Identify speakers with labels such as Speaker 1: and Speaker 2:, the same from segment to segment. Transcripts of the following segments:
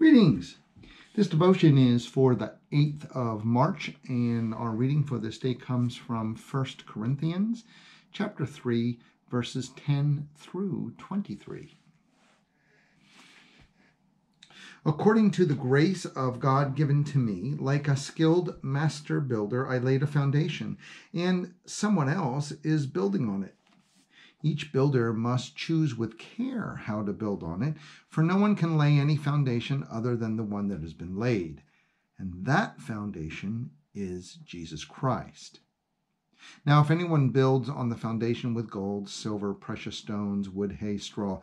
Speaker 1: Greetings. This devotion is for the 8th of March, and our reading for this day comes from 1 Corinthians chapter 3, verses 10 through 23. According to the grace of God given to me, like a skilled master builder, I laid a foundation, and someone else is building on it. Each builder must choose with care how to build on it, for no one can lay any foundation other than the one that has been laid. And that foundation is Jesus Christ. Now, if anyone builds on the foundation with gold, silver, precious stones, wood, hay, straw,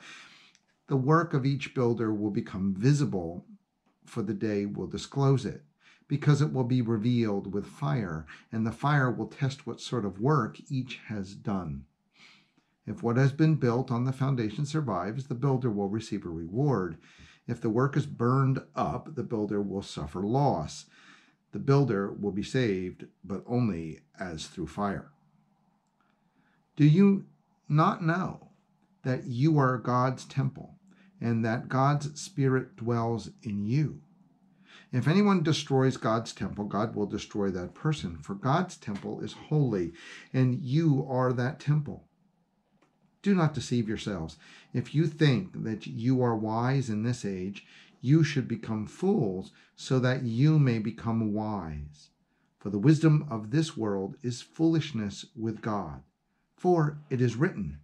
Speaker 1: the work of each builder will become visible, for the day will disclose it, because it will be revealed with fire, and the fire will test what sort of work each has done. If what has been built on the foundation survives, the builder will receive a reward. If the work is burned up, the builder will suffer loss. The builder will be saved, but only as through fire. Do you not know that you are God's temple and that God's Spirit dwells in you? If anyone destroys God's temple, God will destroy that person, for God's temple is holy, and you are that temple. Do not deceive yourselves. If you think that you are wise in this age, you should become fools so that you may become wise. For the wisdom of this world is foolishness with God. For it is written,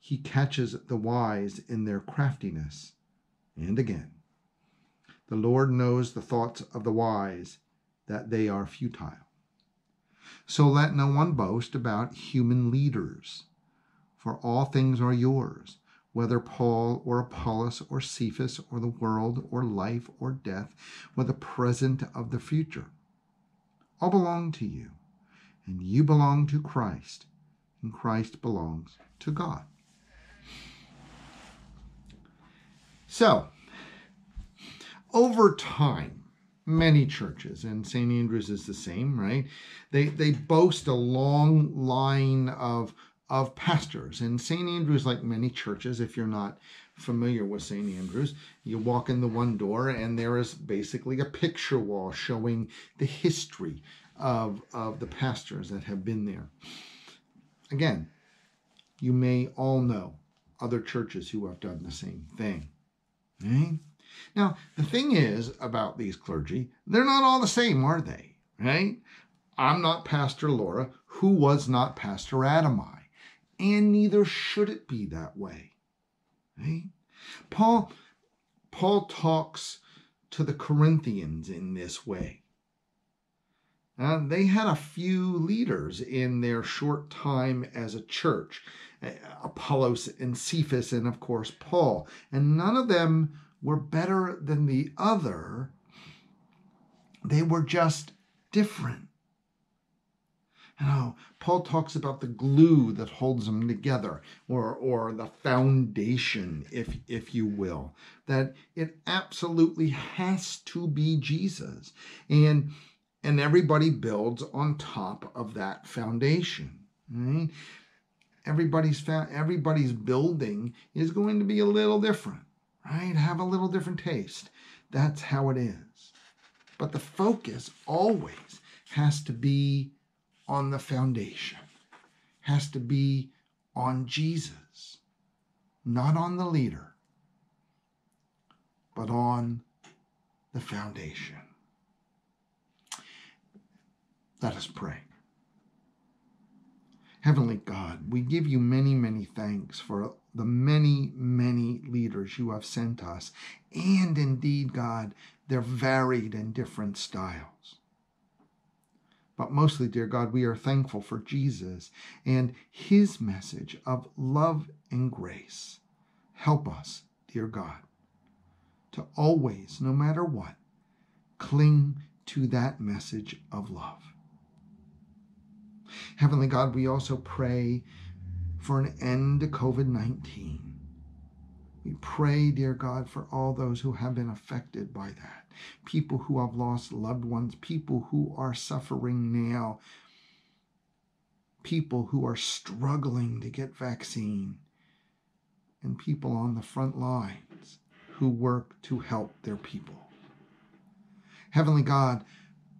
Speaker 1: He catches the wise in their craftiness. And again, the Lord knows the thoughts of the wise, that they are futile. So let no one boast about human leaders for all things are yours, whether Paul or Apollos or Cephas or the world or life or death, whether present of the future. All belong to you, and you belong to Christ, and Christ belongs to God. So, over time, many churches, and St. Andrews is the same, right? They they boast a long line of of pastors. And St. Andrews, like many churches, if you're not familiar with St. Andrews, you walk in the one door and there is basically a picture wall showing the history of, of the pastors that have been there. Again, you may all know other churches who have done the same thing. Now, the thing is about these clergy, they're not all the same, are they? Right? I'm not Pastor Laura, who was not Pastor Adamai and neither should it be that way. Right? Paul, Paul talks to the Corinthians in this way. Uh, they had a few leaders in their short time as a church uh, Apollos and Cephas, and of course Paul. And none of them were better than the other, they were just different. Paul talks about the glue that holds them together, or or the foundation, if if you will, that it absolutely has to be Jesus, and and everybody builds on top of that foundation. Right? Everybody's fa- everybody's building is going to be a little different, right? Have a little different taste. That's how it is. But the focus always has to be on the foundation, has to be on Jesus, not on the leader, but on the foundation. Let us pray. Heavenly God, we give you many, many thanks for the many, many leaders you have sent us, and indeed, God, their varied and different styles. But mostly, dear God, we are thankful for Jesus and his message of love and grace. Help us, dear God, to always, no matter what, cling to that message of love. Heavenly God, we also pray for an end to COVID 19. We pray, dear God, for all those who have been affected by that people who have lost loved ones, people who are suffering now, people who are struggling to get vaccine, and people on the front lines who work to help their people. Heavenly God,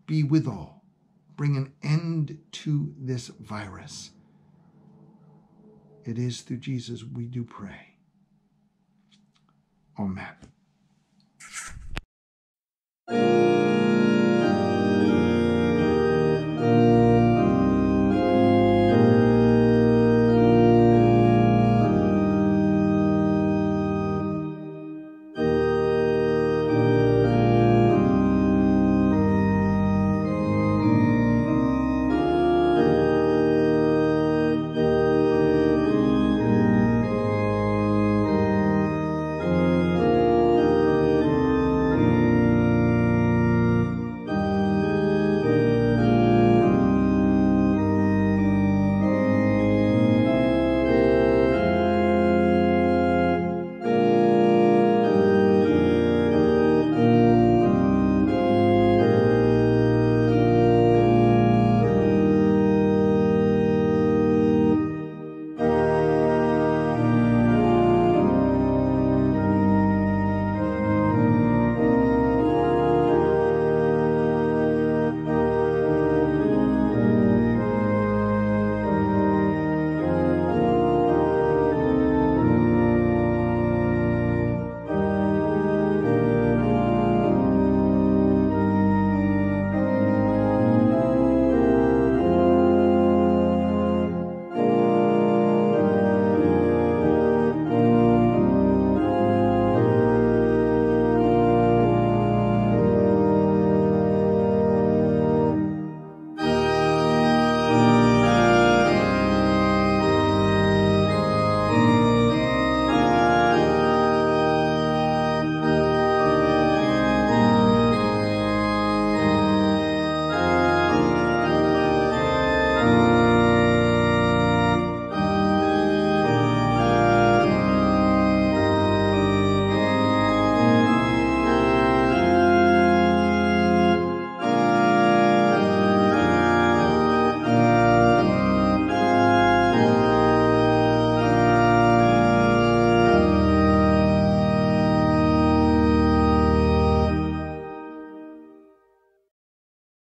Speaker 1: be with all. Bring an end to this virus. It is through Jesus we do pray. Amen.